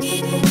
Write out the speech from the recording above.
get it.